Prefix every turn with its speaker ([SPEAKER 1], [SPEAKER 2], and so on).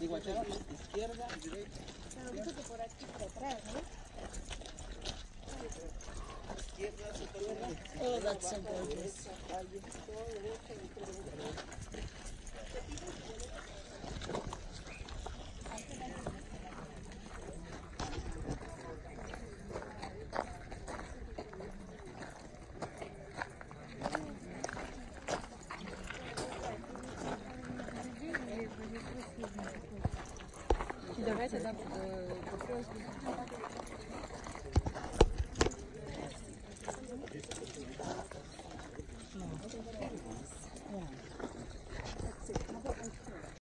[SPEAKER 1] Digo, izquierda y derecha.
[SPEAKER 2] Pero que por aquí por atrás, ¿no?
[SPEAKER 1] Izquierda, izquierda. Calle, todo
[SPEAKER 3] Давайте так попробуем.